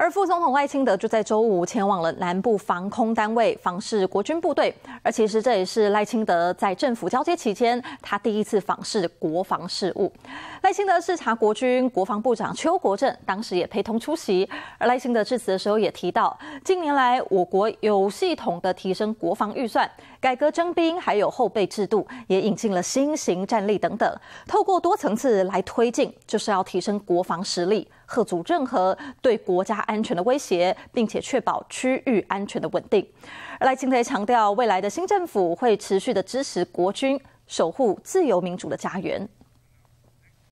而副总统赖清德就在周五前往了南部防空单位访视国军部队，而其实这也是赖清德在政府交接期间他第一次访视国防事务。赖清德视察国军国防部长邱国正，当时也陪同出席。而赖清德致辞的时候也提到，近年来我国有系统的提升国防预算，改革征兵，还有后备制度，也引进了新型战力等等，透过多层次来推进，就是要提升国防实力。贺阻任何对国家安全的威胁，并且确保区域安全的稳定。而赖清德强调，未来的新政府会持续的支持国军，守护自由民主的家园。